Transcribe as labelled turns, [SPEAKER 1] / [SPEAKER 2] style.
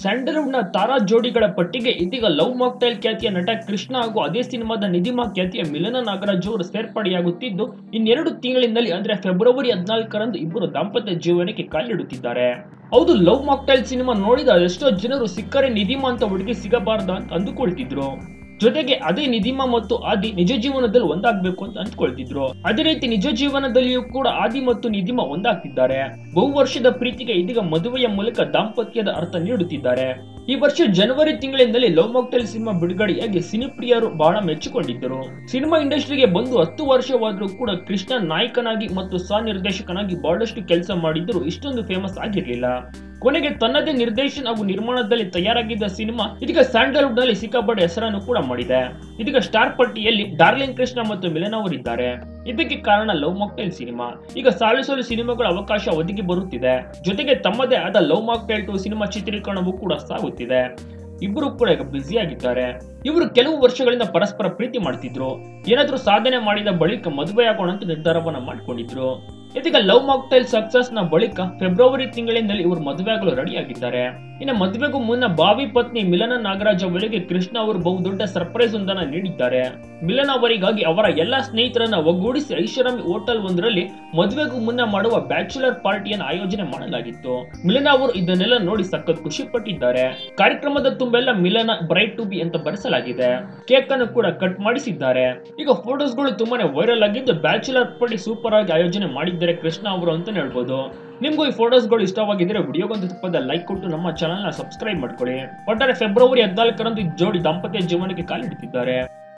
[SPEAKER 1] ಸ್ಯಾಂಡಲ್ವುಡ್ನ ತಾರಾ ಜೋಡಿಗಳ ಪಟ್ಟಿಗೆ ಇದೀಗ ಲವ್ ಮಾಕ್ಟೈಲ್ ಖ್ಯಾತಿಯ ನಟ ಕೃಷ್ಣ ಹಾಗೂ ಅದೇ ಸಿನಿಮಾದ ನಿಧಿಮಾ ಖ್ಯಾತಿಯ ಮಿಲನ ನಾಗರಾಜ್ ಅವರು ಸೇರ್ಪಡೆಯಾಗುತ್ತಿದ್ದು, ಇನ್ನೆರಡು ತಿಂಗಳಿನಲ್ಲಿ ಅಂದರೆ ಫೆಬ್ರವರಿ ಹದಿನಾಲ್ಕರಂದು ಇಬ್ಬರು ದಾಂಪತ್ಯ ಜೀವನಕ್ಕೆ ಕಾಲಿಡುತ್ತಿದ್ದಾರೆ. ಹೌದು, ಲವ್ ಮಾಕ್ಟೈಲ್ ಸಿನಿಮಾ ನೋಡಿದ ಎಷ್ಟೋ ಜನರು ಸಿಕ್ಕರೆ ನಿಧಿಮಾ ಅಂತ ಹುಡುಗಿ ಸಿಗಬಾರ್ದ ಅಂತ ಅಂದುಕೊಳ್ತಿದ್ರು. ಜೊತೆಗೆ ಅದೇ ನಿಧಿಮ ಮತ್ತು ಆದಿ ನಿಜ ಜೀವನದಲ್ಲಿ ಒಂದಾಗಬೇಕು ಅಂತ ಅಂದ್ಕೊಳ್ತಿದ್ರು. ಅದೇ ರೀತಿ ನಿಜ ಜೀವನದಲ್ಲಿಯೂ ಕೂಡ ಆದಿ ಮತ್ತು ನಿಧಿಮ ಒಂದಾಗ್ತಿದ್ದಾರೆ. ಬಹು ವರ್ಷದ ಪ್ರೀತಿಗೆ ಇದೀಗ ಮದುವೆಯ ಮೂಲಕ ದಾಂಪತ್ಯದ ಅರ್ಥ ನೀಡುತ್ತಿದ್ದಾರೆ. ಈ ವರ್ಷ ಜನವರಿ ತಿಂಗಳಿಂದಲೇ ಲವ್ ಮಾಕ್ಟೈಲ್ ಸಿನಿಮಾ ಬಿಡುಗಡೆಯಾಗಿ ಸಿನಿಪ್ರಿಯರು ಬಹಳ ಮೆಚ್ಚಿಕೊಂಡಿದ್ದರು. ಸಿನಿಮಾ ಇಂಡಸ್ಟ್ರಿಗೆ ಬಂದು ಹತ್ತು ವರ್ಷವಾದರೂ ಕೂಡ ಕೃಷ್ಣ ನಾಯಕನಾಗಿ ಮತ್ತು ಸಹ ನಿರ್ದೇಶಕನಾಗಿ ಬಹಳಷ್ಟು ಕೆಲಸ ಮಾಡಿದ್ದರೂ ಇಷ್ಟೊಂದು ಫೇಮಸ್ ಆಗಿರಲಿಲ್ಲ. ಕೊನೆಗೆ ತನ್ನದೇ ನಿರ್ದೇಶನ ಹಾಗೂ ನಿರ್ಮಾಣದಲ್ಲಿ ತಯಾರಾಗಿದ್ದ ಸಿನಿಮಾ ಇದೀಗ ಸ್ಯಾಂಡಲ್ವುಡ್ನಲ್ಲಿ ಸಿಕ್ಕಾಪಟ್ಟೆ ಹೆಸರನ್ನು ಕೂಡ ಮಾಡಿದೆ. ಇದೀಗ ಸ್ಟಾರ್ ಪಟ್ಟಿಯಲ್ಲಿ ಡಾರ್ಲಿಂಗ್ ಕೃಷ್ಣ ಮತ್ತು ಮಿಲನ್ ಅವರಿದ್ದಾರೆ. ಇದಕ್ಕೆ ಕಾರಣ ಲವ್ ಮಾಕ್ಟೈಲ್ ಸಿನಿಮಾ. ಈಗ ಸಾಲು ಸಾಲು ಸಿನಿಮಾಗಳ ಅವಕಾಶ ಒದಗಿ ಬರುತ್ತಿದೆ. ಜೊತೆಗೆ ತಮ್ಮದೇ ಆದ ಲವ್ ಮಾಕ್ಟೈಲ್ ಟು ಸಿನಿಮಾ ಚಿತ್ರೀಕರಣವೂ ಕೂಡ ಸಾಗುತ್ತಿದೆ. ಇಬ್ಬರು ಕೂಡ ಈಗ ಬ್ಯುಸಿ ಆಗಿದ್ದಾರೆ. ಇವರು ಕೆಲವು ವರ್ಷಗಳಿಂದ ಪರಸ್ಪರ ಪ್ರೀತಿ ಮಾಡ್ತಿದ್ರು. ಏನಾದ್ರೂ ಸಾಧನೆ ಮಾಡಿದ ಬಳಿಕ ಮದುವೆ ಆಗೋಣ ಅಂತ ನಿರ್ಧಾರವನ್ನ ಮಾಡ್ಕೊಂಡಿದ್ರು. ಇದೀಗ ಲವ್ ಮಾಕ್ಟೈಲ್ ಸಕ್ಸಸ್ನ ಬಳಿಕ ಫೆಬ್ರವರಿ ತಿಂಗಳಿನಲ್ಲಿ ಇವರು ರೆಡಿ ರೆಡಿಯಾಗಿದ್ದಾರೆ. ಇನ್ನು ಮದುವೆಗೂ ಮುನ್ನ ಬಾವಿ ಪತ್ನಿ ಮಿಲನ ನಾಗರಾಜ್ ಅವರಿಗೆ ಕೃಷ್ಣ ಅವರು ಬಹುದೊಡ್ಡ ಸರ್ಪ್ರೈಸ್ ಒಂದನ್ನ ನೀಡಿದ್ದಾರೆ. ಮಿಲನ್ ಅವರಿಗಾಗಿ ಅವರ ಎಲ್ಲಾ ಸ್ನೇಹಿತರನ್ನ ಒಗ್ಗೂಡಿಸಿ ಐಷಾರಾಮಿ ಹೋಟೆಲ್ ಒಂದರಲ್ಲಿ ಮದುವೆಗೂ ಮುನ್ನ ಮಾಡುವ ಬ್ಯಾಚುಲರ್ ಪಾರ್ಟಿಯನ್ನು ಆಯೋಜನೆ ಮಾಡಲಾಗಿತ್ತು. ಮಿಲನ ಅವರು ಇದನ್ನೆಲ್ಲ ನೋಡಿ ಸಖತ್ ಖುಷಿ ಪಟ್ಟಿದ್ದಾರೆ. ಕಾರ್ಯಕ್ರಮದ ತುಂಬೆಲ್ಲ ಮಿಲನ ಬ್ರೈಟ್ ಟು ಬಿ ಅಂತ ಬರೆಸಲಾಗಿದೆ. ಕೇಕ್ ಅನ್ನು ಕೂಡ ಕಟ್ ಮಾಡಿಸಿದ್ದಾರೆ. ಈಗ ಫೋಟೋಸ್ಗಳು ತುಂಬಾನೇ ವೈರಲ್ ಆಗಿದ್ದು ಬ್ಯಾಚುಲರ್ ಪಾರ್ಟಿ ಸೂಪರ್ ಆಗಿ ಆಯೋಜನೆ ಮಾಡಿದ್ದಾರೆ. ಕೃಷ್ಣ ಅವರು ಅಂತ ಹೇಳ್ಬೋದು. ನಿಮ್ಗೂ ಈ ಫೋಟೋಸ್ಗಳು ಇಷ್ಟವಾಗಿದ್ರೆ ವಿಡಿಯೋಗೊಂದು ತಪ್ಪದ ಲೈಕ್ ಕೊಟ್ಟು ನಮ್ಮ ಚಾನಲ್ನ ಸಬ್ಸ್ಕ್ರೈಬ್ ಮಾಡ್ಕೊಳ್ಳಿ. ಒಟ್ಟಾರೆ ಫೆಬ್ರವರಿ ಹದಿನಾಲ್ಕರಂದು ಈ ಜೋಡಿ ದಾಂಪತ್ಯ ಜೀವನಕ್ಕೆ ಕಾಲಿಡುತ್ತಿದ್ದಾರೆ